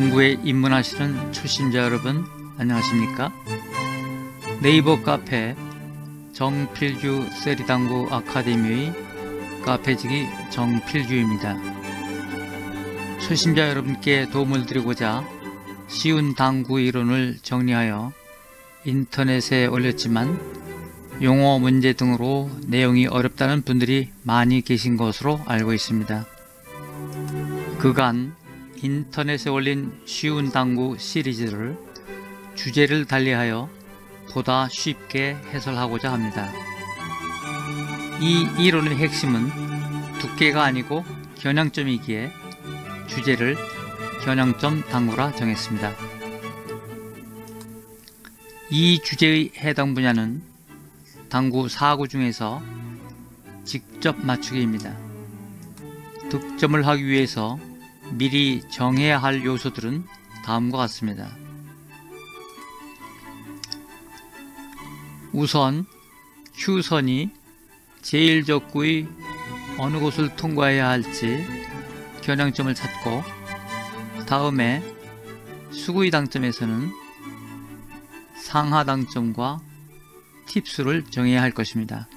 당구에 입문하시는 초심자 여러분 안녕하십니까? 네이버 카페 정필규 세리당구 아카데미의 카페직이 정필규입니다. 초심자 여러분께 도움을 드리고자 쉬운 당구 이론을 정리하여 인터넷에 올렸지만 용어 문제 등으로 내용이 어렵다는 분들이 많이 계신 것으로 알고 있습니다. 그간 인터넷에 올린 쉬운 당구 시리즈를 주제를 달리하여 보다 쉽게 해설하고자 합니다. 이 이론의 핵심은 두께가 아니고 겨냥점이기에 주제를 겨냥점 당구라 정했습니다. 이 주제의 해당 분야는 당구 4구 중에서 직접 맞추기입니다. 득점을 하기 위해서 미리 정해야 할 요소들은 다음과 같습니다. 우선 Q선이 제1적구의 어느 곳을 통과해야 할지 겨냥점을 찾고 다음에 수구의 당점에서는 상하 당점과 팁수를 정해야 할 것입니다.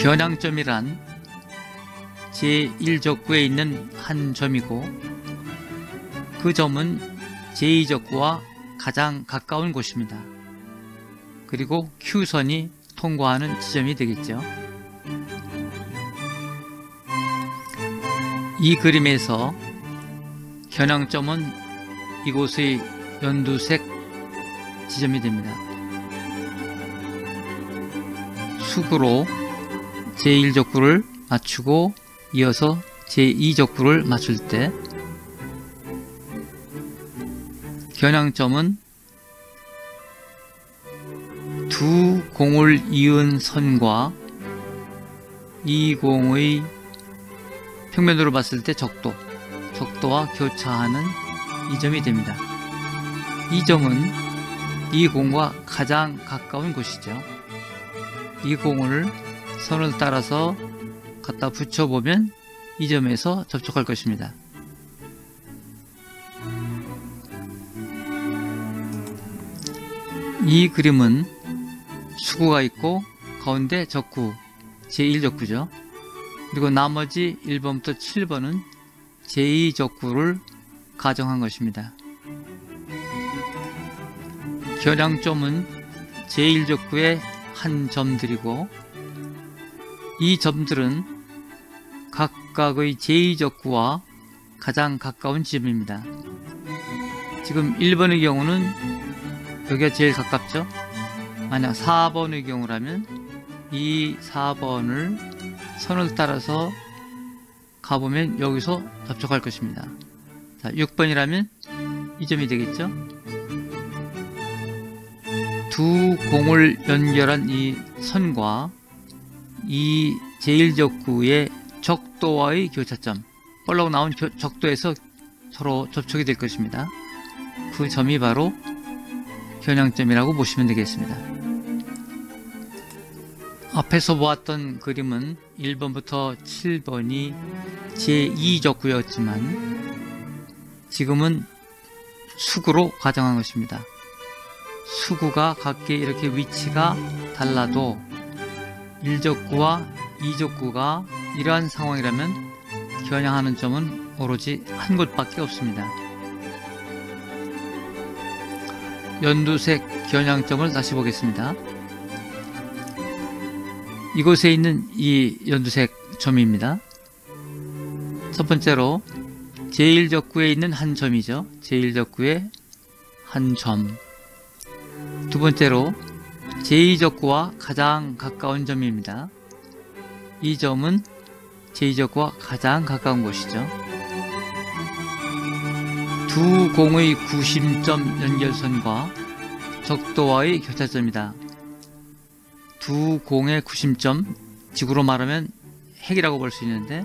겨냥점이란 제1적구에 있는 한 점이고 그 점은 제2적구와 가장 가까운 곳입니다. 그리고 Q선이 통과하는 지점이 되겠죠. 이 그림에서 겨냥점은 이곳의 연두색 지점이 됩니다. 수구로 제1적구를 맞추고 이어서 제2적구를 맞출 때 겨냥점은 두 공을 이은 선과 이 공의 평면으로 봤을 때 적도, 적도와 교차하는 이 점이 됩니다. 이 점은 이 공과 가장 가까운 곳이죠. 이 공을 선을 따라서 갖다 붙여보면 이 점에서 접촉할 것입니다. 이 그림은 수구가 있고 가운데 적구 제1적구죠. 그리고 나머지 1번부터 7번은 제2적구를 가정한 것입니다. 겨냥점은 제1적구의 한 점들이고 이 점들은 각각의 제2적구와 가장 가까운 지점입니다. 지금 1번의 경우는 여기가 제일 가깝죠? 만약 4번의 경우라면 이 4번을 선을 따라서 가보면 여기서 접촉할 것입니다. 자, 6번이라면 이 점이 되겠죠? 두 공을 연결한 이 선과 이 제1적구의 적도와의 교차점 볼록 나온 적도에서 서로 접촉이 될 것입니다. 그 점이 바로 겨냥점이라고 보시면 되겠습니다. 앞에서 보았던 그림은 1번부터 7번이 제2적구였지만 지금은 수구로 가정한 것입니다. 수구가 각기 이렇게 위치가 달라도 1적구와 2적구가 이러한 상황이라면 겨냥하는 점은 오로지 한 곳밖에 없습니다. 연두색 겨냥점을 다시 보겠습니다. 이곳에 있는 이 연두색 점입니다. 첫 번째로 제1적구에 있는 한 점이죠. 제1적구의 한 점. 두 번째로 제2적구와 가장 가까운 점입니다. 이 점은 제2적구와 가장 가까운 곳이죠. 두 공의 구심점 연결선과 적도와의 교차점이다. 두 공의 구심점, 지구로 말하면 핵이라고 볼 수 있는데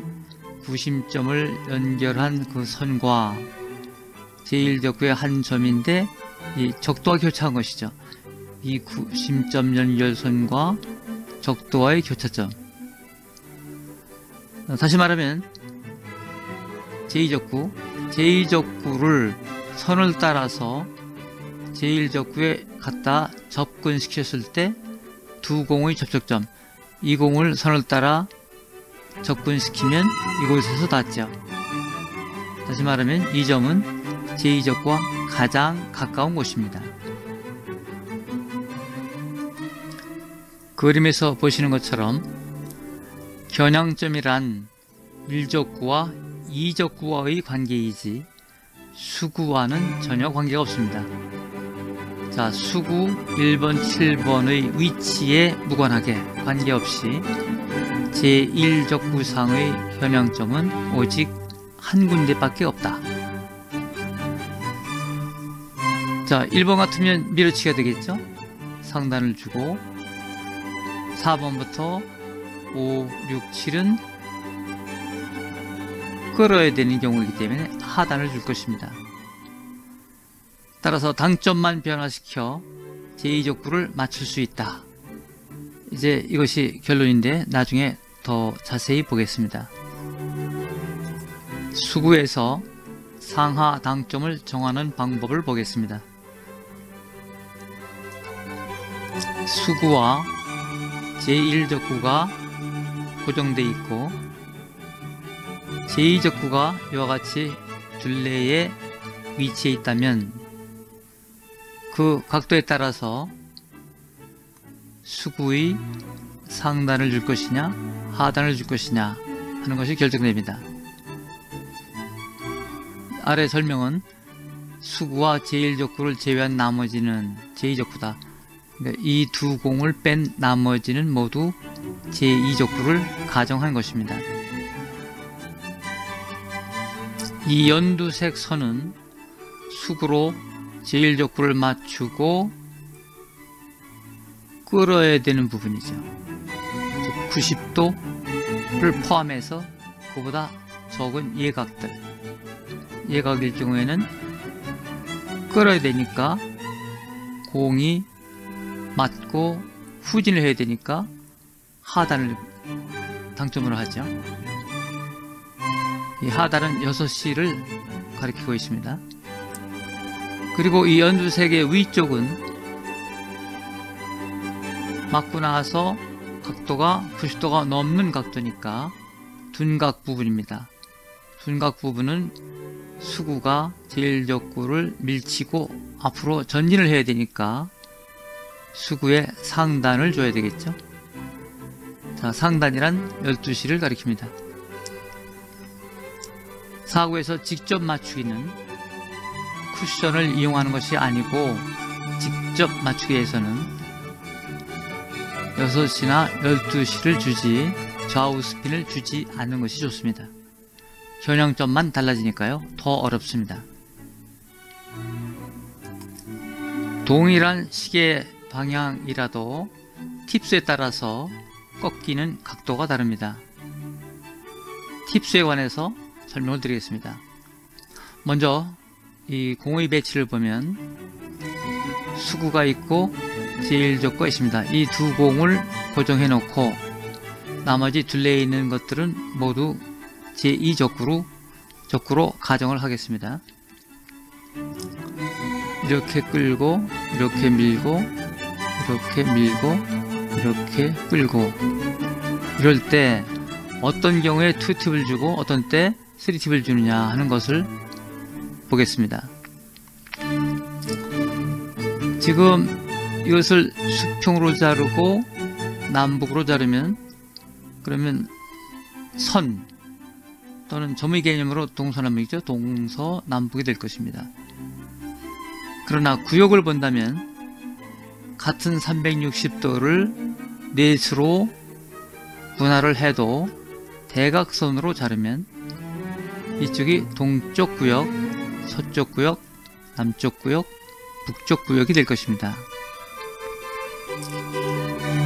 구심점을 연결한 그 선과 제1적구의 한 점인데 이 적도와 교차한 것이죠. 이 구심점 연결선과 적도와의 교차점. 다시 말하면 제2적구, 제2적구를 선을 따라서 제1적구에 갖다 접근시켰을 때 두 공의 접촉점, 이 공을 선을 따라 접근시키면 이곳에서 닿죠. 다시 말하면 이 점은 제2적과 가장 가까운 곳입니다. 그림에서 보시는 것처럼 겨냥점이란 1적구와 2적구와의 관계이지 수구와는 전혀 관계가 없습니다. 자, 수구 1번, 7번의 위치에 무관하게 관계없이 제1적구상의 현황점은 오직 한 군데밖에 없다. 자, 1번 같으면 밀어치기가 되겠죠? 상단을 주고 4번부터 5, 6, 7은 끌어야 되는 경우이기 때문에 하단을 줄 것입니다. 따라서 당점만 변화시켜 제2적구를 맞출 수 있다. 이제 이것이 결론인데 나중에 더 자세히 보겠습니다. 수구에서 상하 당점을 정하는 방법을 보겠습니다. 수구와 제1적구가 고정되어 있고 제2적구가 이와 같이 둘레에 위치해 있다면 그 각도에 따라서 수구의 상단을 줄 것이냐 하단을 줄 것이냐 하는 것이 결정됩니다. 아래 설명은 수구와 제1적구를 제외한 나머지는 제2적구다. 그러니까 이두 공을 뺀 나머지는 모두 제2적구를 가정한 것입니다. 이 연두색 선은 수구로 제1적구를 맞추고 끌어야 되는 부분이죠. 90도를 포함해서 그보다 적은 예각들 예각일 경우에는 끌어야 되니까 공이 맞고 후진을 해야 되니까 하단을 당점으로 하죠. 이 하단은 6시를 가리키고 있습니다. 그리고 이 연두색의 위쪽은 맞고 나서 각도가 90도가 넘는 각도니까 둔각 부분입니다. 둔각 부분은 수구가 제일적구를 밀치고 앞으로 전진을 해야 되니까 수구의 상단을 줘야 되겠죠. 자, 상단이란 12시를 가리킵니다. 사구에서 직접 맞추기는 쿠션을 이용하는 것이 아니고 직접 맞추기 위해서는 6시나 12시를 주지 좌우 스핀을 주지 않는 것이 좋습니다. 겨냥점만 달라지니까요. 더 어렵습니다. 동일한 시계 방향이라도 팁스에 따라서 꺾이는 각도가 다릅니다. 팁스에 관해서 설명을 드리겠습니다. 먼저 이 공의 배치를 보면 수구가 있고 제1적구가 있습니다. 이 두 공을 고정해 놓고 나머지 둘레에 있는 것들은 모두 제2적구로 적구로 가정을 하겠습니다. 이렇게 끌고 이렇게 밀고 이렇게 밀고 이렇게 끌고 이럴 때 어떤 경우에 2팁을 주고 어떤 때 3팁을 주느냐 하는 것을 보겠습니다. 지금 이것을 수평으로 자르고 남북으로 자르면 그러면 선 또는 점의 개념으로 동서남북이죠. 동서남북이 될 것입니다. 그러나 구역을 본다면 같은 360도를 넷으로 분할을 해도 대각선으로 자르면 이쪽이 동쪽 구역, 서쪽 구역, 남쪽 구역, 북쪽 구역이 될 것입니다.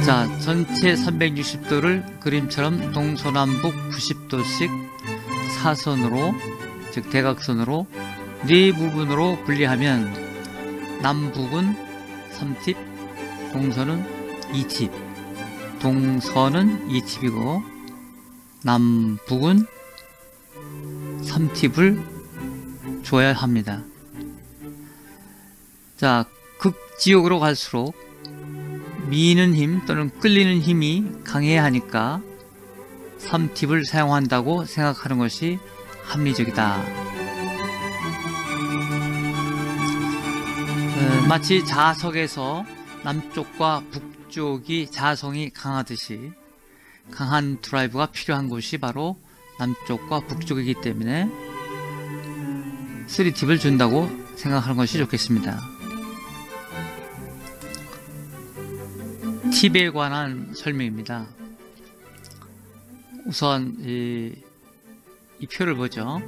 자, 전체 360도를 그림처럼 동서남북 90도씩 사선으로, 즉 대각선으로 네 부분으로 분리하면 남북은 3팁, 동서는 2팁, 동서는 2팁이고 남북은 3팁을 줘야 합니다. 자, 극지역으로 갈수록 미는 힘 또는 끌리는 힘이 강해야 하니까 3팁을 사용한다고 생각하는 것이 합리적이다. 어, 마치 자석에서 남쪽과 북쪽이 자성이 강하듯이 강한 드라이브가 필요한 곳이 바로 남쪽과 북쪽이기 때문에 3팁을 준다고 생각하는 것이 좋겠습니다. 팁에 관한 설명입니다. 우선 이, 이 표를 보죠.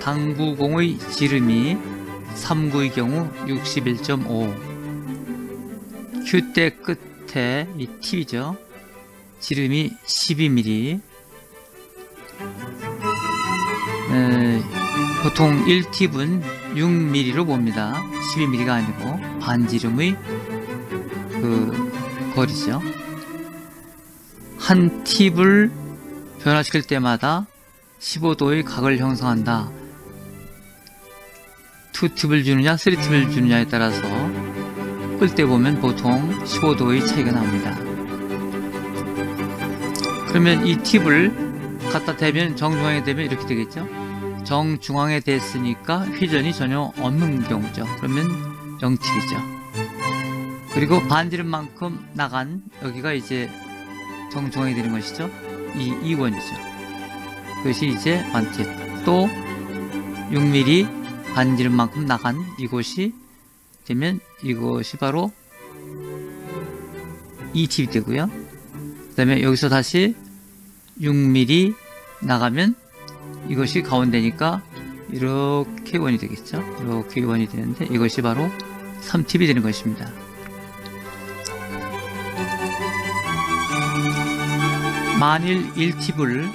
당구공의 지름이 3구의 경우 61.5 큐대 끝에 이 팁이죠. 지름이 12mm 에, 보통 1팁은 6mm로 봅니다. 12mm가 아니고 반지름의 그 거리죠. 한 팁을 변화시킬 때마다 15도의 각을 형성한다. 2팁을 주느냐, 3팁을 주느냐에 따라서 끌때 보면 보통 15도의 차이가 납니다. 그러면 이 팁을 갖다 대면 정중앙에 대면 이렇게 되겠죠? 정중앙에 됐으니까 회전이 전혀 없는 경우죠. 그러면 0팁이죠. 그리고 반지름만큼 나간 여기가 이제 정중앙이 되는 것이죠. 이 2원이죠. 그것이 이제 완팁. 또 6mm 반지름만큼 나간 이곳이 되면 이것이 바로 2팁이 되고요. 그 다음에 여기서 다시 6mm 나가면 이것이 가운데니까 이렇게 원이 되겠죠. 이렇게 원이 되는데 이것이 바로 3팁이 되는 것입니다. 만일 1팁을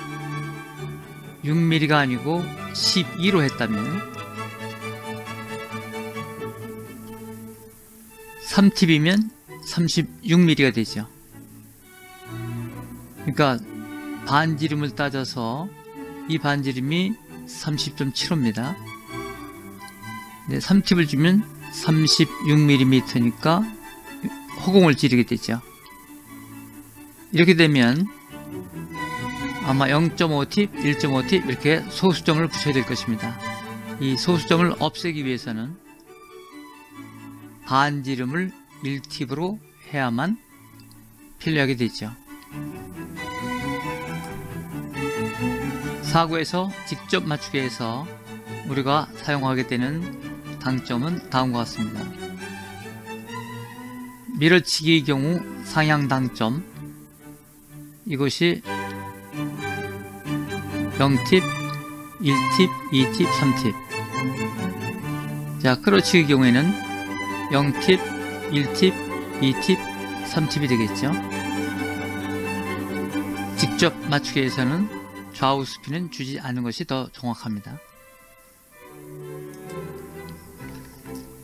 6mm가 아니고 12로 했다면 3팁이면 36mm가 되죠. 그러니까 반지름을 따져서 이 반지름이 30.75입니다. 네, 3팁을 주면 36mm니까 허공을 찌르게 되죠. 이렇게 되면 아마 0.5팁, 1.5팁 이렇게 소수점을 붙여야 될 것입니다. 이 소수점을 없애기 위해서는 반지름을 1팁으로 해야만 필요하게 되죠. 사구에서 직접 맞추기 위해서 우리가 사용하게 되는 당점은 다음과 같습니다. 밀어치기의 경우 상향 당점 이것이 0팁, 1팁, 2팁, 3팁 자, 끌어치기 경우에는 0팁, 1팁, 2팁, 3팁이 되겠죠. 직접 맞추기 위해서는 좌우 수피는 주지 않는 것이 더 정확합니다.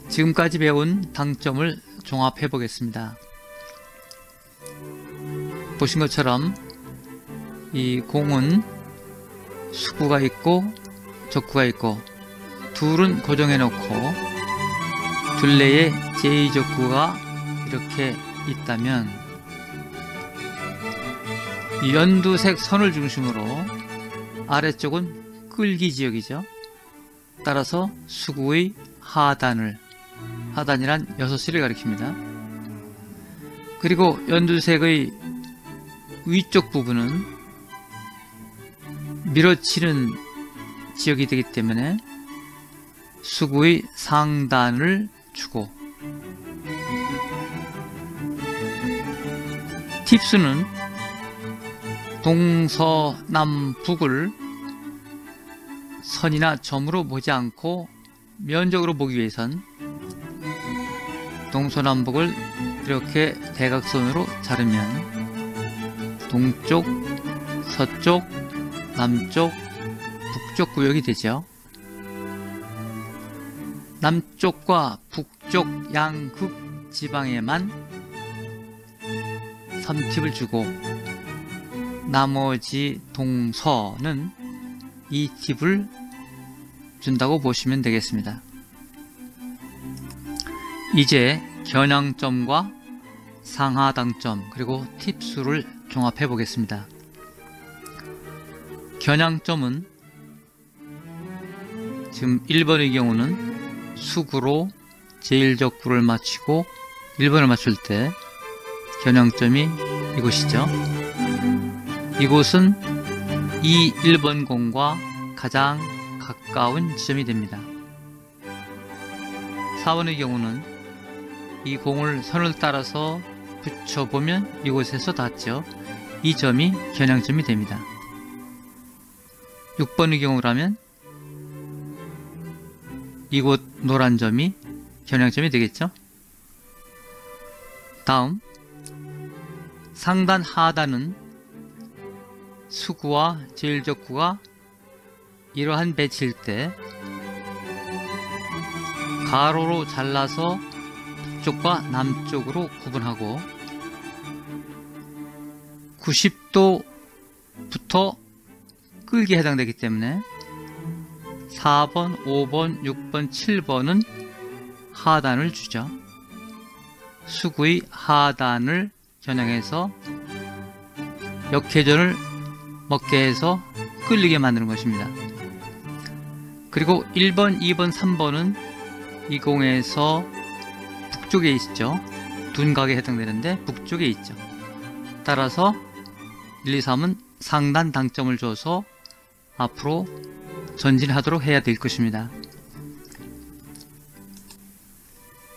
지금까지 배운 당점을 종합해 보겠습니다. 보신 것처럼 이 공은 수구가 있고 적구가 있고 둘은 고정해 놓고 둘레에 제2적구가 이렇게 있다면 연두색 선을 중심으로 아래쪽은 끌기 지역이죠. 따라서 수구의 하단을 하단이란 6시를 가리킵니다. 그리고 연두색의 위쪽 부분은 밀어치는 지역이 되기 때문에 수구의 상단을 주고 팁스는 동서남북을 선이나 점으로 보지 않고 면적으로 보기 위해선 동서남북을 이렇게 대각선으로 자르면 동쪽, 서쪽, 남쪽, 북쪽 구역이 되죠. 남쪽과 북쪽 양극 지방에만 3팁을 주고 나머지 동서는 2팁을 준다고 보시면 되겠습니다. 이제 겨냥점과 상하당점 그리고 팁수를 종합해 보겠습니다. 겨냥점은 지금 1번의 경우는 수구로 제1적구를 맞추고 1번을 맞출 때 겨냥점이 이곳이죠. 이곳은 이 1번 공과 가장 가까운 지점이 됩니다. 4번의 경우는 이 공을 선을 따라서 붙여보면 이곳에서 닿죠. 이 점이 겨냥점이 됩니다. 6번의 경우라면 이곳 노란 점이 겨냥점이 되겠죠. 다음 상단 하단은 수구와 제일적구가 이러한 배치일 때 가로로 잘라서 북쪽과 남쪽으로 구분하고 90도부터 끌기에 해당되기 때문에 4번, 5번, 6번, 7번은 하단을 주죠. 수구의 하단을 겨냥해서 역회전을 먹게 해서 끌리게 만드는 것입니다. 그리고 1번, 2번, 3번은 이 공에서 북쪽에 있죠. 둔각에 해당되는데 북쪽에 있죠. 따라서 1, 2, 3은 상단 당점을 줘서 앞으로 전진하도록 해야 될 것입니다.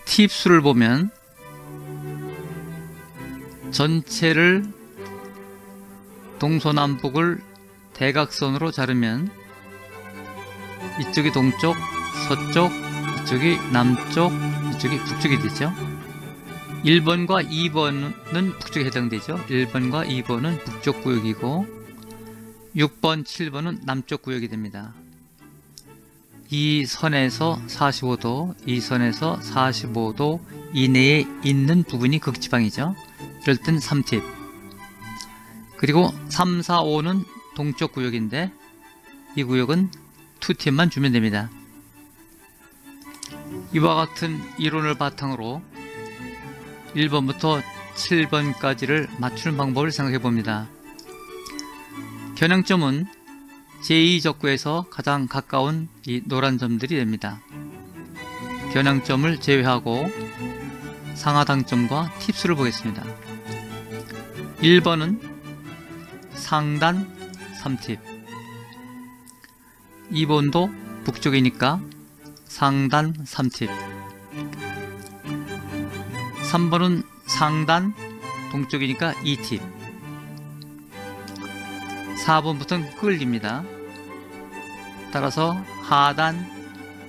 팁수를 보면 전체를 동서남북을 대각선으로 자르면 이쪽이 동쪽, 서쪽, 이쪽이 남쪽, 이쪽이 북쪽이 되죠. 1번과 2번은 북쪽에 해당되죠. 1번과 2번은 북쪽 구역이고 6번, 7번은 남쪽 구역이 됩니다. 이 선에서 45도, 이 선에서 45도 이내에 있는 부분이 극지방이죠. 이럴 땐 3팁. 그리고 3, 4, 5는 동쪽 구역인데 이 구역은 2팁만 주면 됩니다. 이와 같은 이론을 바탕으로 1번부터 7번까지를 맞추는 방법을 생각해 봅니다. 겨냥점은 제2적구에서 가장 가까운 이 노란 점들이 됩니다. 겨냥점을 제외하고 상하당점과 팁수를 보겠습니다. 1번은 상단 3팁 2번도 북쪽이니까 상단 3팁 3번은 상단 동쪽이니까 2팁 4번부터는 끌립니다. 따라서 하단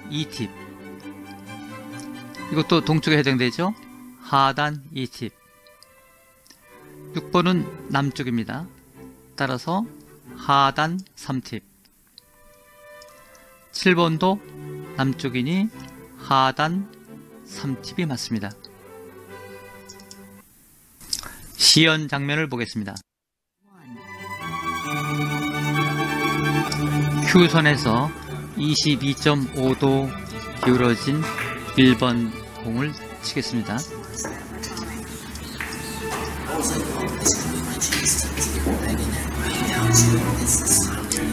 2팁 이것도 동쪽에 해당되죠. 하단 2팁 6번은 남쪽입니다. 따라서 하단 3팁 7번도 남쪽이니 하단 3팁이 맞습니다. 시연 장면을 보겠습니다. Q선에서 22.5도 기울어진 1번 공을 치겠습니다.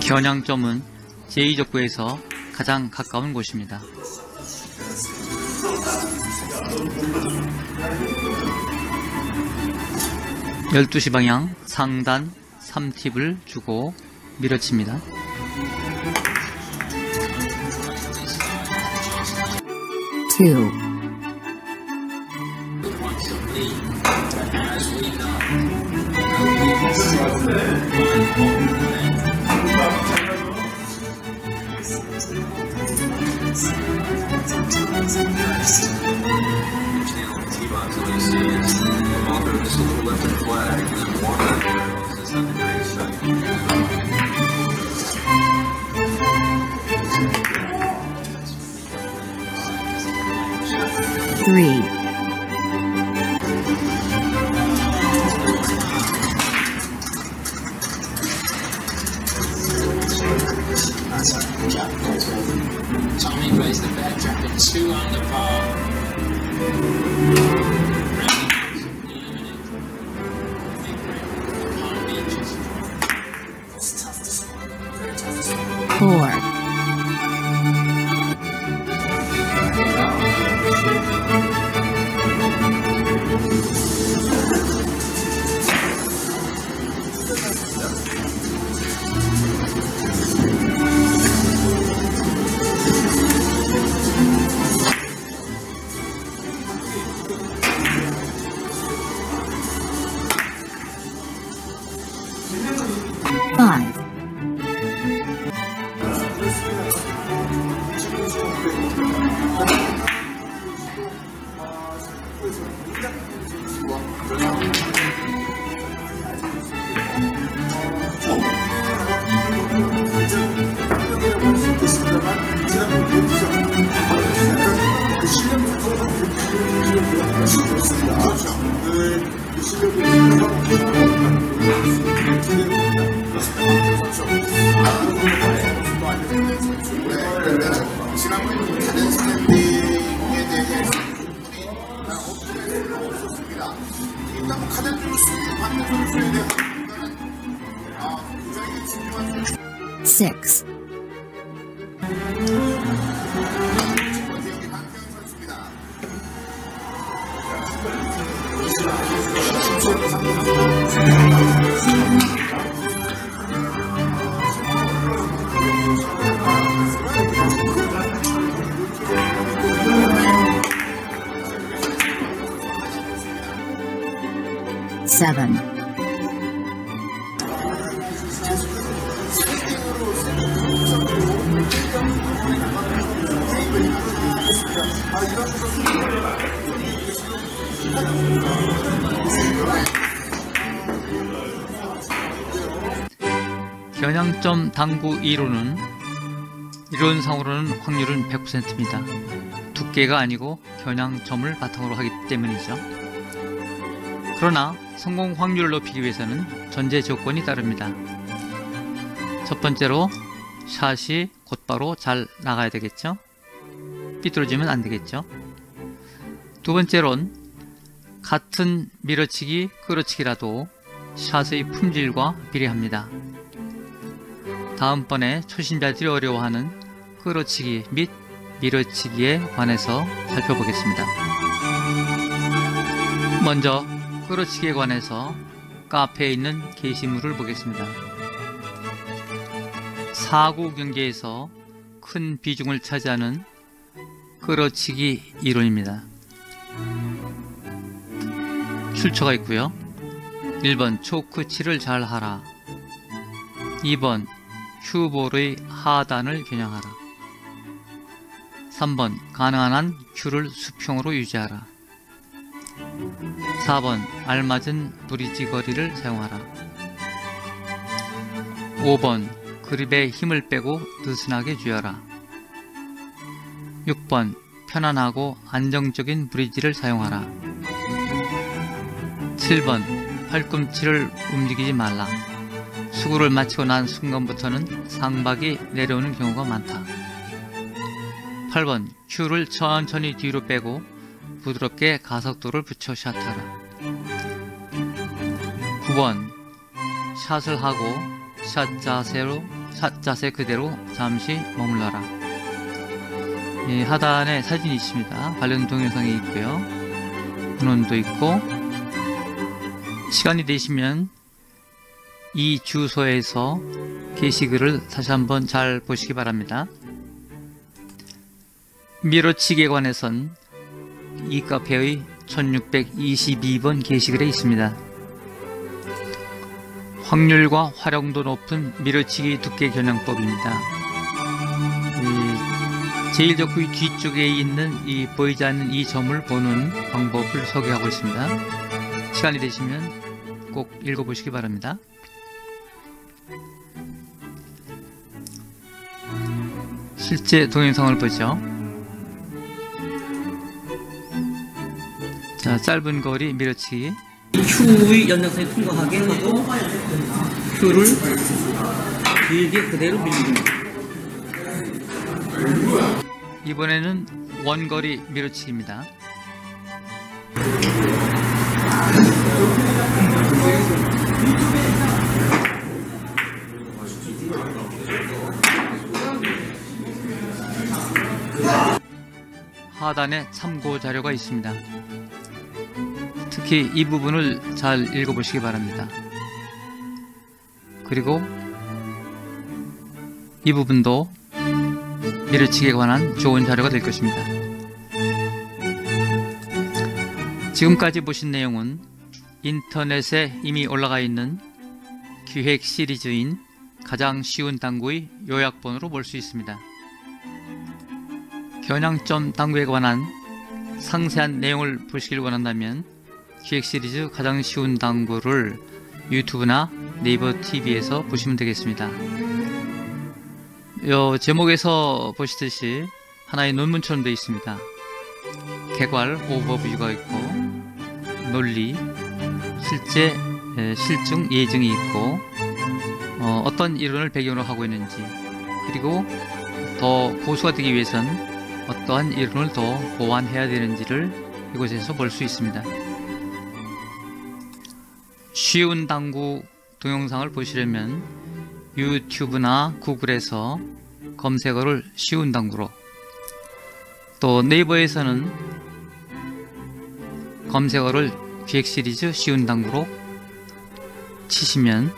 겨냥점은 제2적구에서 가장 가까운 곳입니다. 12시 방향 상단 3팁을 주고 밀어칩니다. Two. that's jack with. Tommy plays the fair trap two on the par. 2로는 이론상으로는 확률은 100%입니다. 두께가 아니고 겨냥점을 바탕으로 하기 때문이죠. 그러나 성공 확률을 높이기 위해서는 전제 조건이 따릅니다. 첫 번째로 샷이 곧바로 잘 나가야 되겠죠. 삐뚤어지면 안 되겠죠. 두 번째론 같은 밀어치기, 끌어치기라도 샷의 품질과 비례합니다. 다음번에 초신자들이 어려워하는 끌어치기 및 밀어치기에 관해서 살펴보겠습니다. 먼저 끌어치기에 관해서 카페에 있는 게시물을 보겠습니다. 사구 경기에서 큰 비중을 차지하는 끌어치기 이론입니다. 출처가 있고요. 1번 초크치를 잘 하라. 2번 큐볼의 하단을 겨냥하라. 3번 가능한 한 큐를 수평으로 유지하라. 4번 알맞은 브리지 거리를 사용하라. 5번 그립에 힘을 빼고 느슨하게 쥐어라. 6번 편안하고 안정적인 브리지를 사용하라. 7번 팔꿈치를 움직이지 말라. 수구를 마치고 난 순간부터는 상박이 내려오는 경우가 많다. 8번 큐를 천천히 뒤로 빼고 부드럽게 가속도를 붙여 샷하라. 9번 샷을 하고 샷 자세로 샷 자세 그대로 잠시 머물러라. 이 하단에 사진이 있습니다. 관련 동영상이 있고요. 문헌도 있고 시간이 되시면 이 주소에서 게시글을 다시 한번 잘 보시기 바랍니다. 미러치기에 관해선 이 카페의 1622번 게시글에 있습니다. 확률과 활용도 높은 미러치기 두께 겨냥법입니다. 이 제일 적의 뒤쪽에 있는 이 보이지 않는 이 점을 보는 방법을 소개하고 있습니다. 시간이 되시면 꼭 읽어보시기 바랍니다. 실제 동영상을 보죠. 자, 짧은 거리 밀어치기. Q의 연장선이 통과하게 하고 Q를 길게 그대로 밀립니다. 이번에는 원거리 밀어치기입니다. 하단에 참고 자료가 있습니다. 특히 이 부분을 잘 읽어보시기 바랍니다. 그리고 이 부분도 밀어치기에 관한 좋은 자료가 될 것입니다. 지금까지 보신 내용은 인터넷에 이미 올라가 있는 기획 시리즈인 가장 쉬운 당구의 요약본으로 볼 수 있습니다. 겨냥점 당구에 관한 상세한 내용을 보시길 원한다면 기획 시리즈 가장 쉬운 당구를 유튜브나 네이버 TV에서 보시면 되겠습니다. 요 제목에서 보시듯이 하나의 논문처럼 되어 있습니다. 개괄 오버뷰가 있고 논리, 실제 에, 실증, 예증이 있고 어, 떤 이론을 배경으로 하고 있는지 그리고 더 고수가 되기 위해선 어떠한 이론을 더 보완해야 되는지를 이곳에서 볼 수 있습니다. 쉬운 당구 동영상을 보시려면 유튜브나 구글에서 검색어를 쉬운 당구로 또 네이버에서는 검색어를 기획 시리즈 쉬운 당구로 치시면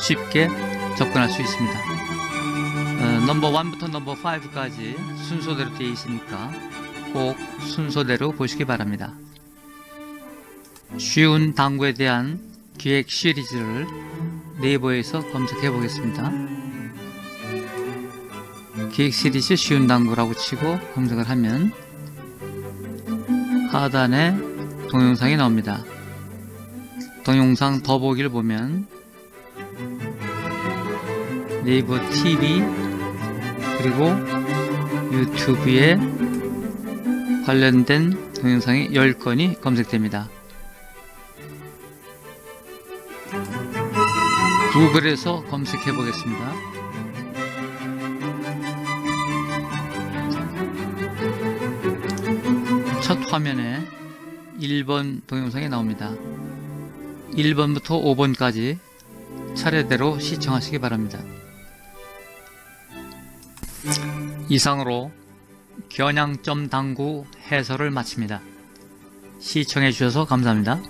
쉽게 접근할 수 있습니다. 어, 넘버 1부터 넘버 5까지 순서대로 되어 있으니까 꼭 순서대로 보시기 바랍니다. 쉬운 당구에 대한 기획 시리즈를 네이버에서 검색해 보겠습니다. 기획 시리즈 쉬운 당구라고 치고 검색을 하면 하단에 동영상이 나옵니다. 동영상 더보기를 보면 네이버 TV 그리고 유튜브에 관련된 동영상이 10건이 검색됩니다. 구글에서 검색해 보겠습니다. 첫 화면에 1번 동영상이 나옵니다. 1번부터 5번까지 차례대로 시청하시기 바랍니다. 이상으로 겨냥점 당구 해설을 마칩니다. 시청해 주셔서 감사합니다.